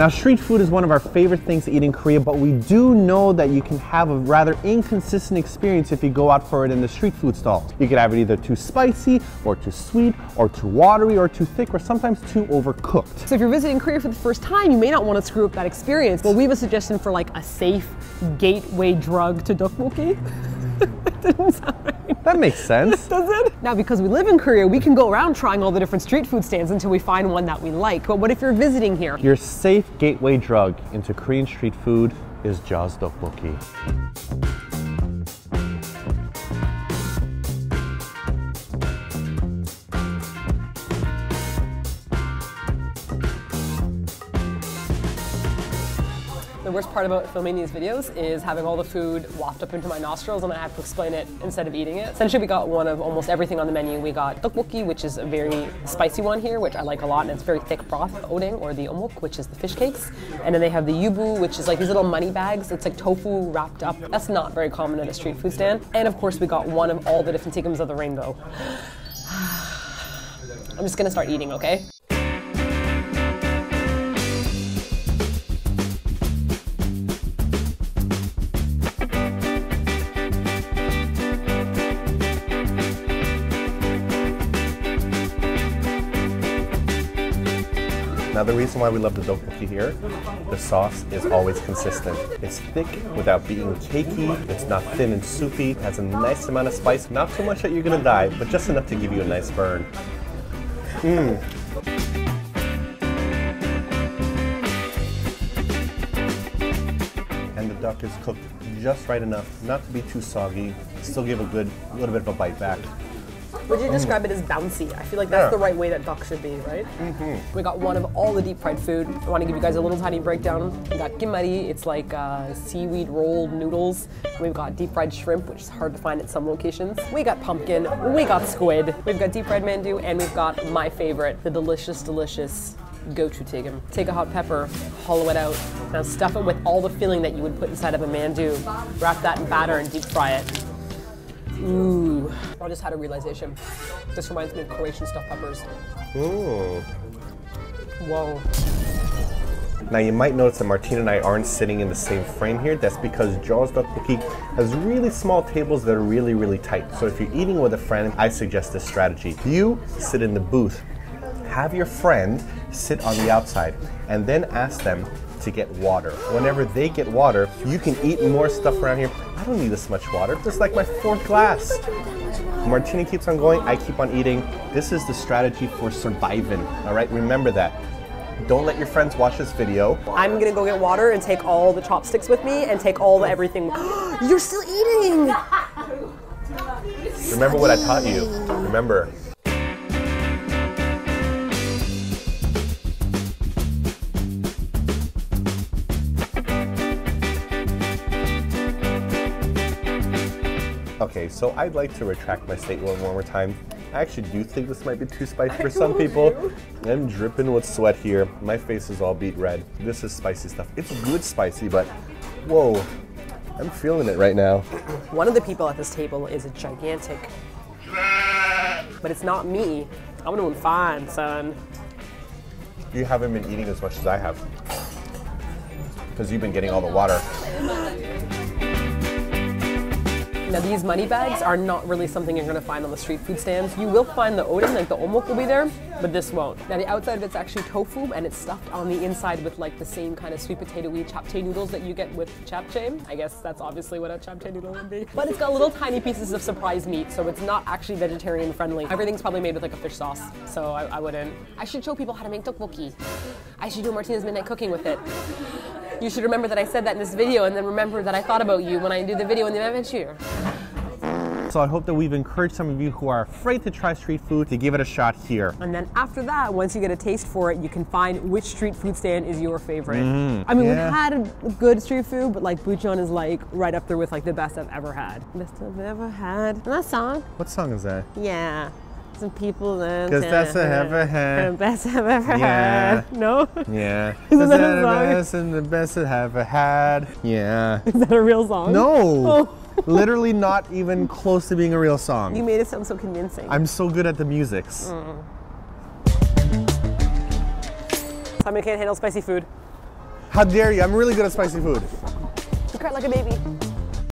Now, street food is one of our favorite things to eat in Korea, but we do know that you can have a rather inconsistent experience if you go out for it in the street food stalls. You could have it either too spicy, or too sweet, or too watery, or too thick, or sometimes too overcooked. So if you're visiting Korea for the first time, you may not want to screw up that experience. Well, we have a suggestion for like a safe gateway drug to tteokbokki. didn't sound right. That makes sense. Does it? Now, because we live in Korea, we can go around trying all the different street food stands until we find one that we like. But what if you're visiting here? Your safe gateway drug into Korean street food is Jaws Tteokbokki. The worst part about filming these videos is having all the food waft up into my nostrils and I have to explain it instead of eating it. Essentially, we got one of almost everything on the menu. We got tteokbokki, which is a very spicy one here, which I like a lot, and it's very thick broth. Odeng, or the omok, which is the fish cakes. And then they have the yubu, which is like these little money bags. It's like tofu wrapped up. That's not very common at a street food stand. And of course, we got one of all the different tikums of the rainbow. I'm just gonna start eating, okay? Now the reason why we love the tteokbokki here, the sauce is always consistent. It's thick without being cakey, it's not thin and soupy, has a nice amount of spice, not too much that you're gonna die, but just enough to give you a nice burn. Mmm. And the tteok is cooked just right enough, not to be too soggy, still give a good little bit of a bite back. Would you describe it as bouncy? I feel like that's Yeah. the right way that tteok should be, right? We got one of all the deep fried food. I want to give you guys a little tiny breakdown. We got gimmari, it's like uh, seaweed rolled noodles. We've got deep fried shrimp, which is hard to find at some locations. We got pumpkin, we got squid, we've got deep fried mandu, and we've got my favorite, the delicious, delicious gochujang. Take a hot pepper, hollow it out, now stuff it with all the filling that you would put inside of a mandu. Wrap that in batter and deep fry it. Ooh. I just had a realization. This reminds me of Croatian stuffed peppers. Ooh. Whoa. Now you might notice that Martina and I aren't sitting in the same frame here. That's because Jaws Tteokbokki has really small tables that are really, really tight. So if you're eating with a friend, I suggest this strategy. You sit in the booth, have your friend sit on the outside, and then ask them to get water. Whenever they get water, you can eat more stuff around here. Need this much water. This is like my fourth glass. Martina keeps on going, I keep on eating. This is the strategy for surviving, all right? Remember that. Don't let your friends watch this video. I'm gonna go get water and take all the chopsticks with me and take all the everything. You're still eating! Remember what I taught you. Remember. Okay, so I'd like to retract my statement one more time. I actually do think this might be too spicy for some people. I'm dripping with sweat here. My face is all beat red. This is spicy stuff. It's good spicy, but whoa, I'm feeling it right now. One of the people at this table is a gigantic. But it's not me. I'm doing fine, son. You haven't been eating as much as I have. Because you've been getting all the water. Now these money bags are not really something you're gonna find on the street food stands. You will find the odeng, like the omok will be there, but this won't. Now the outside of it's actually tofu and it's stuffed on the inside with like the same kind of sweet potato-y chapchae noodles that you get with chapchae. I guess that's obviously what a chapchae noodle would be. But it's got little tiny pieces of surprise meat, so it's not actually vegetarian friendly. Everything's probably made with like a fish sauce, so I, I wouldn't. I should show people how to make tteokbokki. I should do Martina's Midnight Cooking with it. You should remember that I said that in this video and then remember that I thought about you when I do the video in the adventure. So I hope that we've encouraged some of you who are afraid to try street food to give it a shot here. And then after that, once you get a taste for it, you can find which street food stand is your favorite. Mm-hmm. I mean, yeah. we've had good street food, but like Buchon is like right up there with like the best I've ever had. Best I've ever had. And that song? What song is that? Yeah. Some people then. Because that's a ever had. Best I've ever Yeah. had. No? Yeah. Isn't that a the song? best and the best I've ever had. Yeah. Is that a real song? No. Oh. Literally not even close to being a real song. You made it sound so convincing. I'm so good at the musics. Mm. Simon can't handle spicy food. How dare you? I'm really good at spicy food. You cry like a baby.